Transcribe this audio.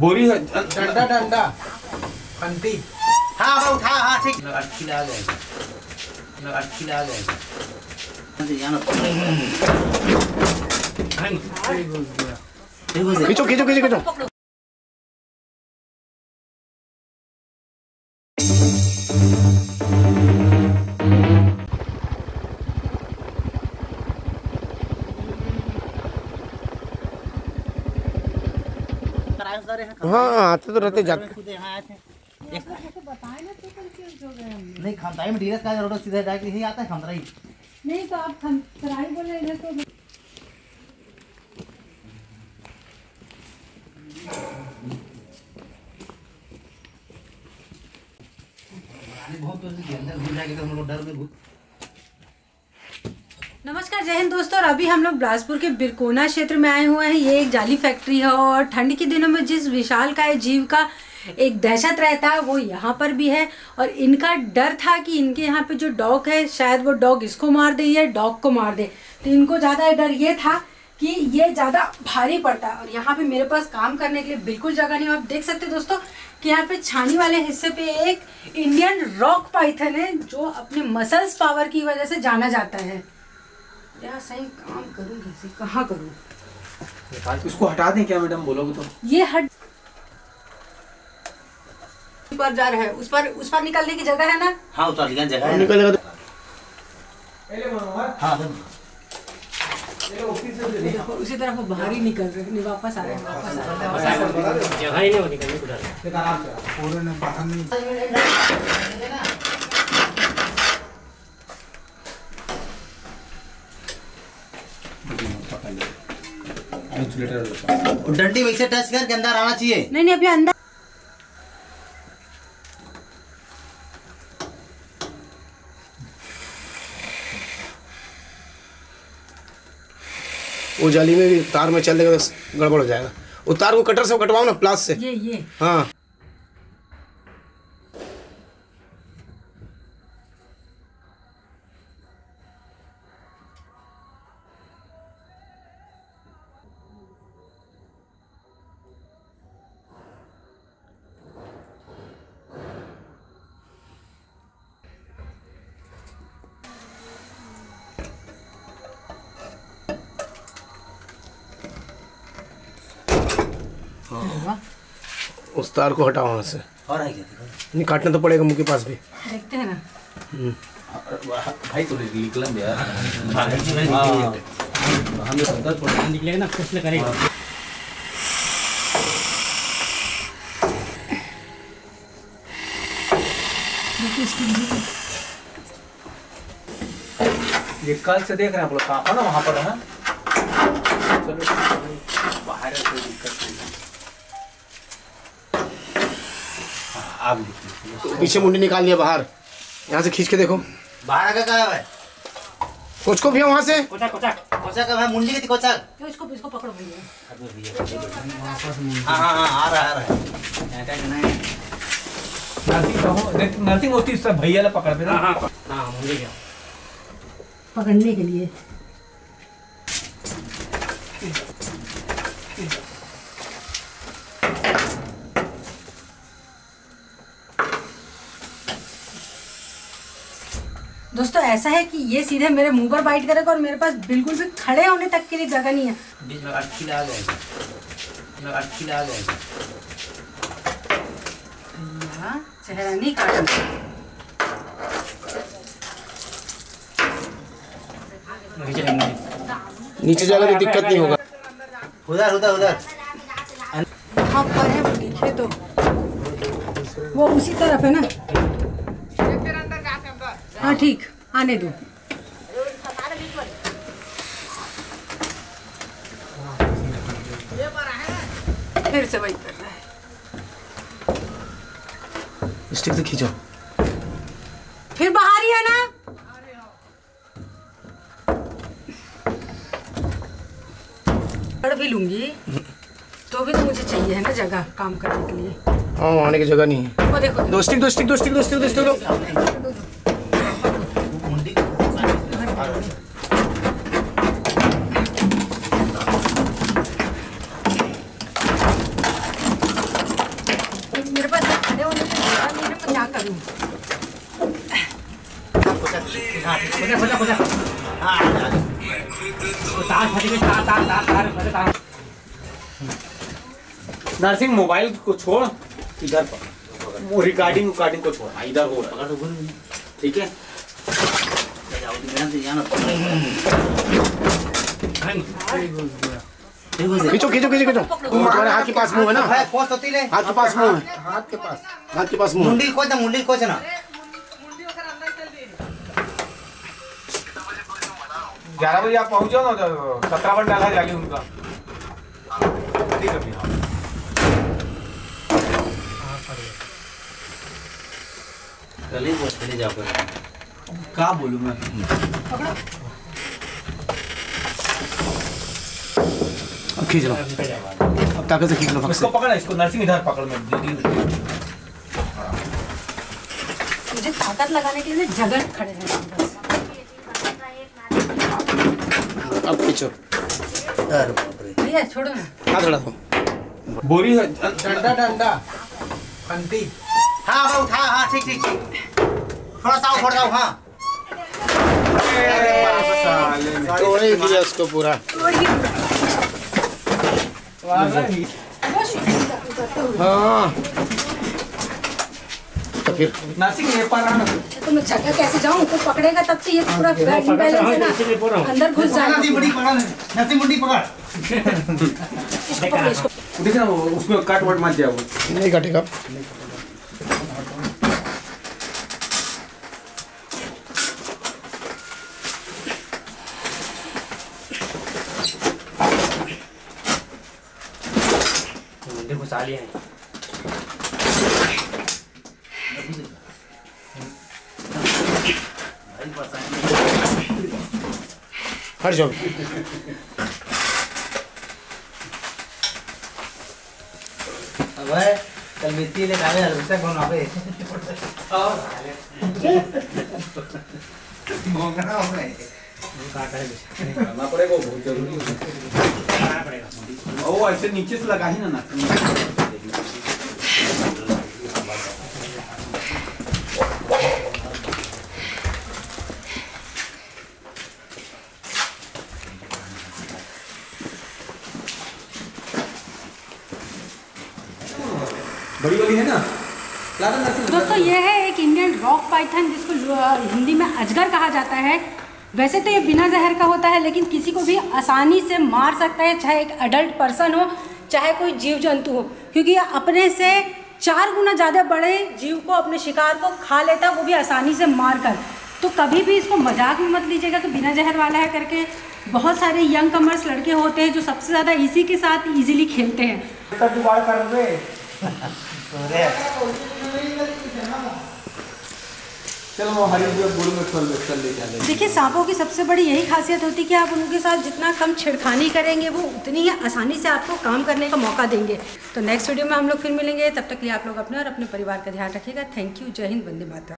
बोरी है डंडा डंडा फंटी हाँ हाँ उठा हाँ ठीक आठ किलो आ जाएगा आठ किलो आ जाएगा खींचो खींचो खींचो खींचो हाँ आते तो रहते जाते नहीं खमताई में धीरे का रोड सीधे जाके यही आता है खमताई नहीं तो आप सराय बोल रहे हैं तो बहुत तो अंदर घुस जाएगा तो हम लोग डर में घुस नमस्कार, जय हिंद दोस्तों। और अभी हम लोग बिलासपुर के बिरकोना क्षेत्र में आए हुए हैं। ये एक जाली फैक्ट्री है और ठंड के दिनों में जिस विशाल का जीव का एक दहशत रहता है, वो यहाँ पर भी है। और इनका डर था कि इनके यहाँ पे जो डॉग है, शायद वो डॉग इसको मार दे या डॉग को मार दे। तो इनको ज़्यादा डर ये था कि ये ज़्यादा भारी पड़ता। है और यहाँ पे मेरे पास काम करने के लिए बिल्कुल जगह नहीं। आप देख सकते दोस्तों कि यहाँ पे छानी वाले हिस्से पे एक इंडियन रॉक पाइथन है, जो अपने मसल्स पावर की वजह से जाना जाता है। यार सही काम करूँ कैसे कहाँ करूँ इसको हटा दें क्या मैडम बोलोगे तो ये हट पर जा रहा है उस पर उस पर निकलने की जगह है ना हाँ उतार लिया जगह है। निकलेगा तो हाँ तो उसी तरह वो बाहर ही निकल रहे हैं वापस आ रहे हैं वापस आ रहे हैं पूरे ने बाहर नहीं डंडी वैसे टच कर के अंदर आना चाहिए। नहीं नहीं अभी अंदर वो जाली में भी तार में चल देगा तो गड़बड़ हो जाएगा। वो तार को कटर से कटवाओ ना प्लास से। ये ये। हाँ। उस तार को हटाओ वहाँ से। और है नहीं काटना तो पड़ेगा मुँह के पास भी। देखते हैं ना। भाई तो निकलन हमें निकलेगा ना कुछ ना करेगा। ये कल से देख रहे हैं आप लोग कहाँ ना वहाँ पर है चलो बाहर है कोई दिक्कत नहीं है। हाँ, आप पीछे मुंडी निकाल लिया बाहर। यहाँ से खींच के देखो। बाहर आकर कहा है? कुछ को भी वहाँ से? कोचा कोचा कोचा का है? मुंडी की थी कोचा तो इसको इसको पकड़ो भैया। हाँ हाँ हाँ आ रहा आ रहा है। नहीं नर्सिंग कहो देख- नर्सिंग होती है सब भैया ला पकड़ते ना। हाँ पकड़ने के लिए। दोस्तों ऐसा है कि ये सीधे मेरे मुँह पर बाइट करेगा और मेरे पास बिल्कुल भी खड़े होने तक के लिए जगह नहीं है। में यहाँ चेहरा नहीं काटना नीचे जाएगा तो दिक्कत नहीं होगा। उधर उधर उधर। वहाँ पर है वो दिखे तो। वो उसी तरफ़ है ना? हाँ ठीक। आने दो। फिर से वही कर रहा है। स्टिक से खींचो। फिर बाहर ही है ना? पढ़ भी लूँगी। तो भी तो मुझे चाहिए है ना जगह काम करने के लिए। हाँ आने की जगह नहीं है। देखो। दो स्टिक दो स्टिक दो स्टिक दो स्टिक दो स्टिक दो मुंडी करूँ खोजा खोजा खोजा हाँ आ जा, आ जा। वो तार फट गई तार तार तार तार फटे तार नर्सिंग मोबाइल को छोड़ इधर पकड़ वो रिकॉर्डिंग रिकॉर्डिंग को छोड़। हाँ, इधर हो रहा है। तो ठीक है? तो खींचो खींचो खींचो। खींचो तुम्हारे हाथ के पास मुँह है ना? ले हाथ के पास मुँह है। हाथ के पास। हाथ के पास मुँह मुंडी खोज ना मुंडी खोज ना। ग्यारह बजे आप पहुँच जाओ ना तो सत्रह बन डाला जाके उनका। ठीक है भैया। चले वो चले जाओ कर क्या बोलूँ मैं? अब खींच लो। अब ताकत से खींच लो इसको पकड़ इसको नर्सिंग इधर पकड़ मैं दीदी मुझे ताकत लगाने के लिए जगह खड़े रहना अब खींचो भैया छोड़ो ना। लड़ा दो। बोरी है। डंडा डंडा। फंटी हाँ हाँ उठा हाँ ठीक ठीक ठीक। थोड़ा सा ऊपर जाओ हाँ। तोड़े दिया उसको पूरा। हाँ। फिर नर्सिंग ये पर आना। तो मैं जगह कैसे जाऊँ? तो पकड़ेगा तब तो ये पूरा इम्बैलेंस है ना। अंदर घुस नसी जाएगा मुंडी पकड़ नसी मुंडी पकड़। इसको इसको। देख ना वो उसमें कट वट मत जाओ। नहीं कटेगा। मुंडी घुसा है। हट जाओ अब है कल मिट्टी ले आवे उससे कौन आवे? मोंगना हो गए। करना पड़ेगा बहुत ज़रूरी है। करना पड़ेगा। ओ ऐसे नीचे से लगा ही ना ना। बड़ी वाली है ना। दोस्तों ये है। एक इंडियन रॉक पाइथन जिसको हिंदी में अजगर कहा जाता है। वैसे तो ये बिना जहर का होता है लेकिन किसी को भी आसानी से मार सकता है चाहे एक अडल्ट पर्सन हो चाहे कोई जीव जंतु हो। क्योंकि ये अपने से चार गुना ज़्यादा बड़े जीव को अपने शिकार को खा लेता है वो भी आसानी से मार कर तो कभी भी इसको मज़ाक में मत लीजिएगा कि बिना जहर वाला है करके। बहुत सारे यंग कमर्स लड़के होते हैं जो सबसे ज़्यादा इसी के साथ इजीली खेलते हैं। जुगाड़ कर चल वो हरी जो बुड़ में खोल चल ले चल देखिए सांपों की सबसे बड़ी यही खासियत होती है कि आप उनके साथ जितना कम छिड़खानी करेंगे वो उतनी ही आसानी से आपको काम करने का मौका देंगे। तो नेक्स्ट वीडियो में हम लोग फिर मिलेंगे। तब तक के लिए आप लोग अपने और अपने परिवार का ध्यान रखिएगा। थैंक यू जय हिंद वंदे मातरम।